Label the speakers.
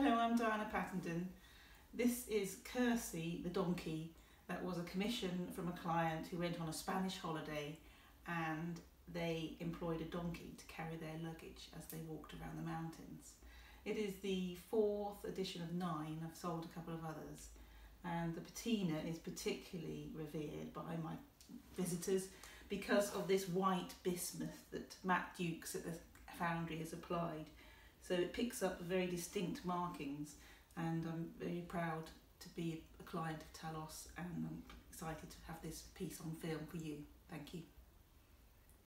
Speaker 1: Hello, I'm Diana Pattenden. This is Quercy, the donkey, that was a commission from a client who went on a Spanish holiday and they employed a donkey to carry their luggage as they walked around the mountains. It is the fourth edition of nine, I've sold a couple of others, and the patina is particularly revered by my visitors because of this white bismuth that Matt Dukes at the foundry has applied. So it picks up very distinct markings, and I'm very proud to be a client of Talos, and I'm excited to have this piece on film for you. Thank you.